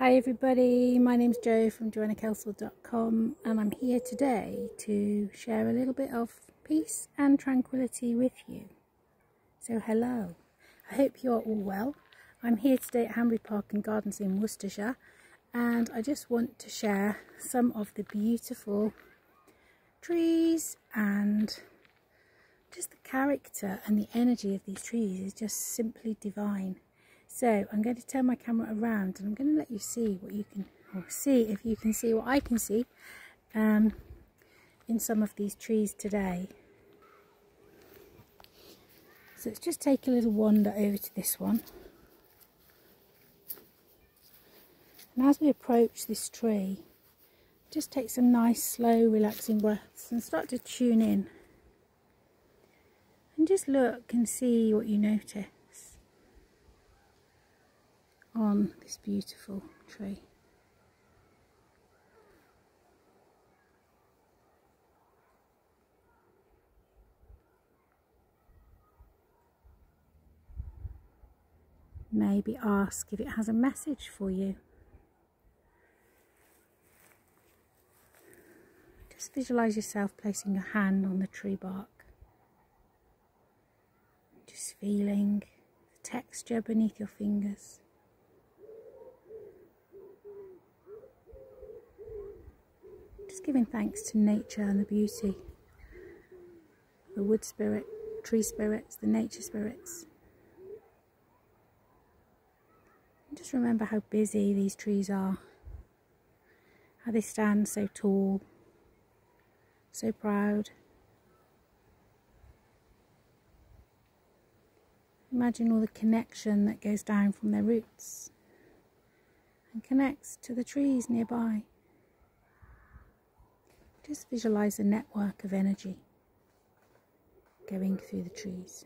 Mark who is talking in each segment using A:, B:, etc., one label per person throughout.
A: Hi everybody, my name's Jo from joannakelsall.com and I'm here today to share a little bit of peace and tranquility with you. So hello, I hope you're all well. I'm here today at Hanbury Park and Gardens in Worcestershire and I just want to share some of the beautiful trees and just the character and the energy of these trees is just simply divine. So I'm going to turn my camera around and I'm going to let you see what you can, or see if you can see what I can see um, in some of these trees today. So let's just take a little wander over to this one. And as we approach this tree, just take some nice, slow, relaxing breaths and start to tune in. And just look and see what you notice on this beautiful tree. Maybe ask if it has a message for you. Just visualize yourself placing your hand on the tree bark. Just feeling the texture beneath your fingers. Just giving thanks to nature and the beauty, the wood spirit, tree spirits, the nature spirits. And just remember how busy these trees are, how they stand so tall, so proud. Imagine all the connection that goes down from their roots and connects to the trees nearby. Just visualize a network of energy going through the trees.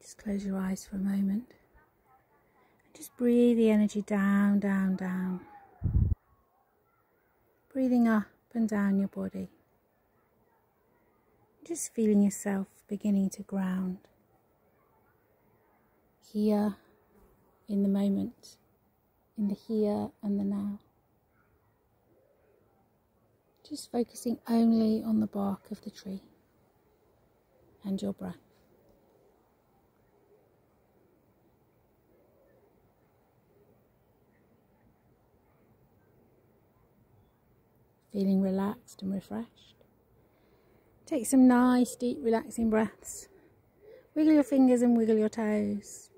A: Just close your eyes for a moment. And just breathe the energy down, down, down. Breathing up and down your body. Just feeling yourself beginning to ground here in the moment, in the here and the now. Just focusing only on the bark of the tree and your breath. Feeling relaxed and refreshed. Take some nice, deep, relaxing breaths. Wiggle your fingers and wiggle your toes.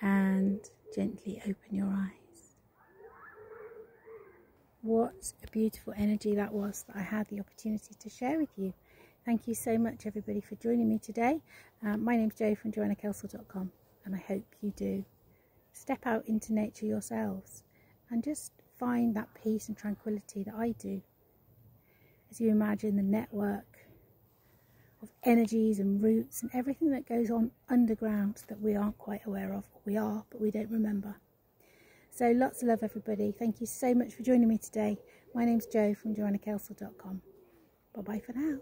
A: And gently open your eyes. What a beautiful energy that was that I had the opportunity to share with you. Thank you so much, everybody, for joining me today. Um, my name's Jo from joannakelsall.com, and I hope you do step out into nature yourselves and just find that peace and tranquility that I do as you imagine the network of energies and roots and everything that goes on underground that we aren't quite aware of. We are, but we don't remember. So lots of love, everybody. Thank you so much for joining me today. My name's Jo from joannakelsall.com. Bye-bye for now.